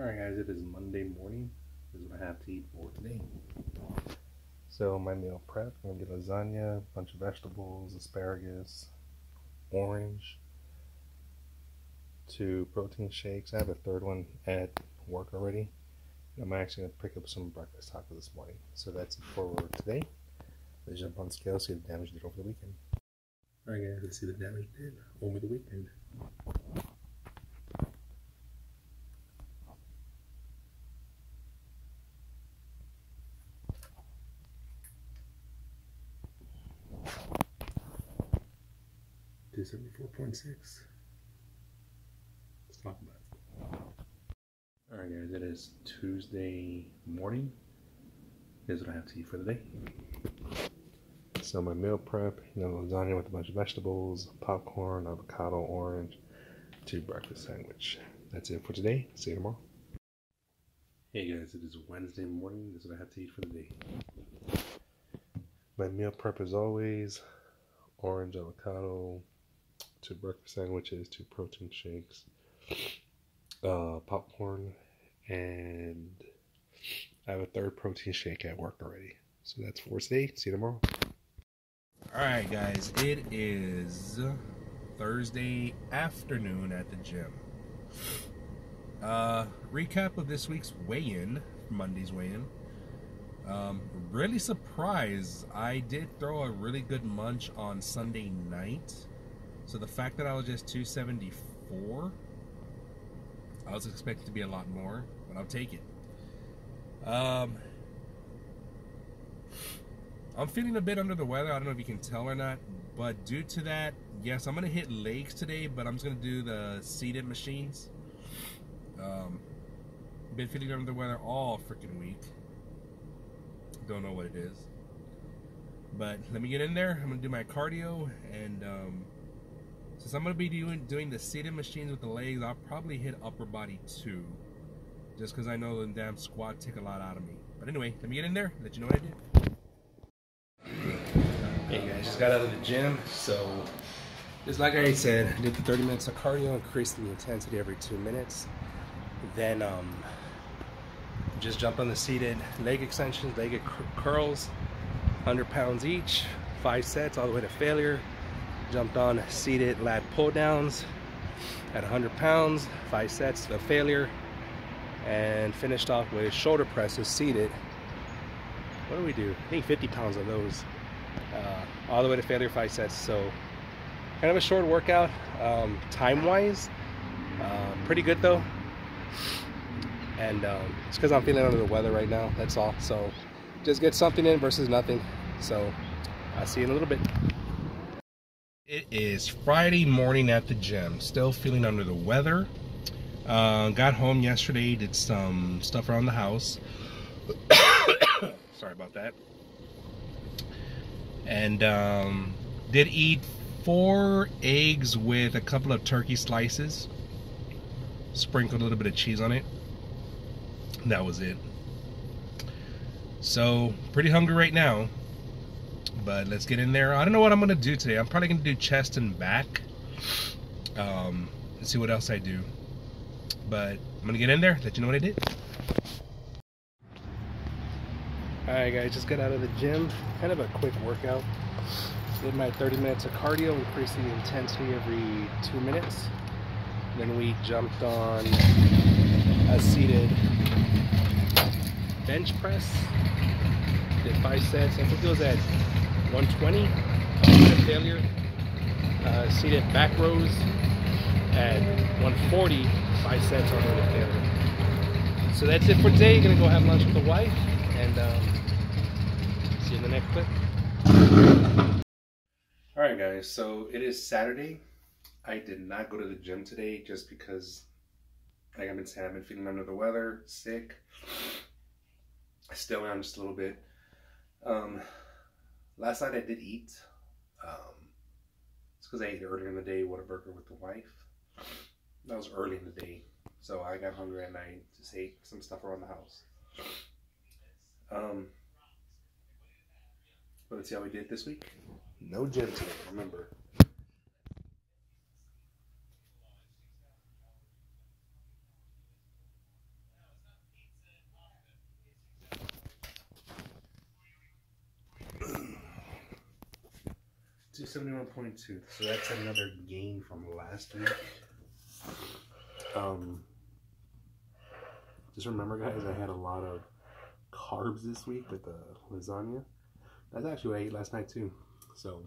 Alright guys, it is Monday morning. This is what I have to eat for today. So my meal prep, I'm gonna get lasagna, a bunch of vegetables, asparagus, orange, two protein shakes. I have a third one at work already. I'm actually gonna pick up some breakfast tacos this morning. So that's it for today. Let's jump on scale, see the damage did over the weekend. Alright guys, let's see the damage did over the weekend. Two seventy four point six. Let's talk about it. Alright guys, it is Tuesday morning. Here's what I have to eat for the day. So my meal prep, you know, lasagna with a bunch of vegetables, popcorn, avocado, orange, two breakfast sandwich. That's it for today. See you tomorrow. Hey guys, it is Wednesday morning. This is what I have to eat for the day. My meal prep as always, orange, avocado, two breakfast sandwiches, two protein shakes, uh, popcorn, and I have a third protein shake at work already. So that's for today. See you tomorrow. All right, guys, it is Thursday afternoon at the gym. Uh, recap of this week's weigh-in, Monday's weigh-in. Um, really surprised. I did throw a really good munch on Sunday night. So the fact that I was just 274, I was expecting to be a lot more, but I'll take it. Um, I'm feeling a bit under the weather. I don't know if you can tell or not, but due to that, yes, I'm gonna hit legs today, but I'm just gonna do the seated machines. Um, been feeling under the weather all freaking week. Don't know what it is, but let me get in there. I'm gonna do my cardio, and um, since I'm gonna be doing doing the seated machines with the legs, I'll probably hit upper body too, just because I know the damn squat take a lot out of me. But anyway, let me get in there. Let you know what I did. Hey guys, just got out of the gym, so just like I said, I did the 30 minutes of cardio, increased the intensity every two minutes. Then um, just jumped on the seated leg extensions, leg curls, 100 pounds each, five sets all the way to failure. Jumped on seated lat pull downs at 100 pounds, five sets to failure, and finished off with shoulder presses seated. What do we do? I think 50 pounds of those uh, all the way to failure five sets. So kind of a short workout, um, time wise, uh, pretty good though. And um, it's because I'm feeling under the weather right now. That's all. So just get something in versus nothing. So I'll see you in a little bit. It is Friday morning at the gym. Still feeling under the weather. Uh, got home yesterday, did some stuff around the house. Sorry about that and um, did eat four eggs with a couple of turkey slices sprinkled a little bit of cheese on it that was it so pretty hungry right now but let's get in there I don't know what I'm gonna do today I'm probably gonna do chest and back um, let's see what else I do but I'm gonna get in there let you know what I did Alright guys, just got out of the gym. Kind of a quick workout. Did my 30 minutes of cardio, increased the intensity every two minutes. Then we jumped on a seated bench press. Did five sets. I think it was at 120 uh, failure. Uh, seated back rows at 140, five sets on the failure. So that's it for today. Gonna go have lunch with the wife and um, see you in the next clip. Alright guys, so it is Saturday. I did not go to the gym today just because like I've been saying I've been feeling under the weather, sick. I still am just a little bit. Um, last night I did eat. Um, it's because I ate earlier in the day what a burger with the wife. That was early in the day. So I got hungry at night, just ate some stuff around the house. Um, but let's see how we did this week. No gym today, remember. 271.2. So that's another gain from last week. Um, just remember, guys, I had a lot of carbs this week with the lasagna. That's actually what I ate last night too. So,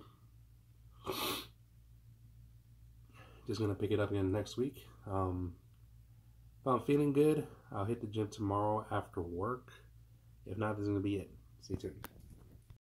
just gonna pick it up again next week. Um, if I'm feeling good, I'll hit the gym tomorrow after work. If not, this is gonna be it. Stay tuned.